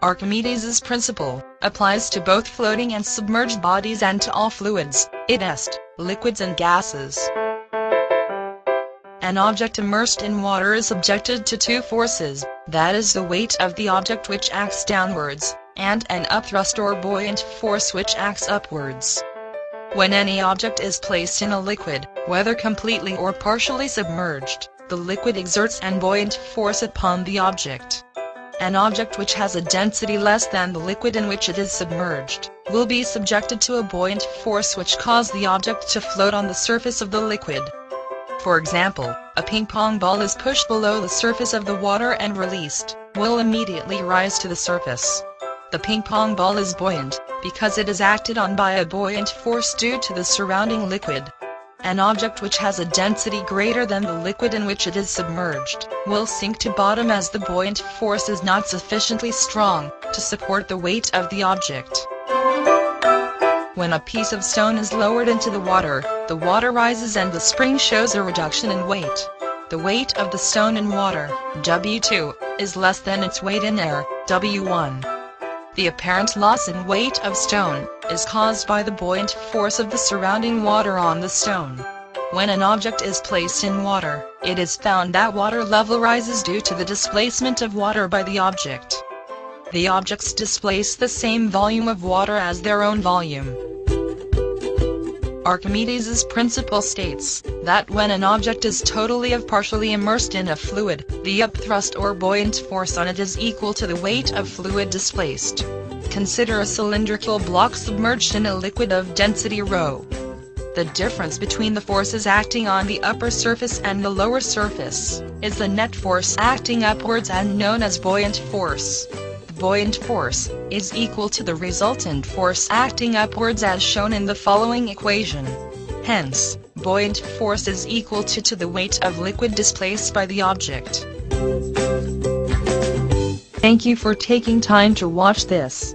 Archimedes' principle applies to both floating and submerged bodies and to all fluids, i.e., liquids and gases. An object immersed in water is subjected to two forces, that is the weight of the object which acts downwards, and an upthrust or buoyant force which acts upwards. When any object is placed in a liquid, whether completely or partially submerged, the liquid exerts an buoyant force upon the object. An object which has a density less than the liquid in which it is submerged, will be subjected to a buoyant force which cause the object to float on the surface of the liquid. For example, a ping pong ball is pushed below the surface of the water and released, will immediately rise to the surface. The ping pong ball is buoyant, because it is acted on by a buoyant force due to the surrounding liquid. An object which has a density greater than the liquid in which it is submerged, will sink to bottom as the buoyant force is not sufficiently strong, to support the weight of the object. When a piece of stone is lowered into the water, the water rises and the spring shows a reduction in weight. The weight of the stone in water, W2, is less than its weight in air, W1. The apparent loss in weight of stone is caused by the buoyant force of the surrounding water on the stone. When an object is placed in water, it is found that water level rises due to the displacement of water by the object. The objects displace the same volume of water as their own volume. Archimedes' principle states that when an object is totally or partially immersed in a fluid, the upthrust or buoyant force on it is equal to the weight of fluid displaced. Consider a cylindrical block submerged in a liquid of density ρ. The difference between the forces acting on the upper surface and the lower surface is the net force acting upwards and known as buoyant force buoyant force, is equal to the resultant force acting upwards as shown in the following equation. Hence, buoyant force is equal to, to the weight of liquid displaced by the object. Thank you for taking time to watch this.